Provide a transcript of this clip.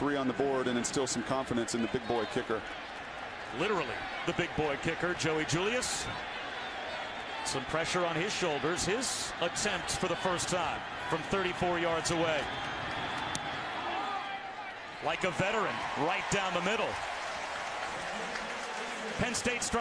three on the board and instill some confidence in the big boy kicker. Literally, the big boy kicker, Joey Julius. Some pressure on his shoulders. His attempt for the first time from 34 yards away. Like a veteran, right down the middle. Penn State strike.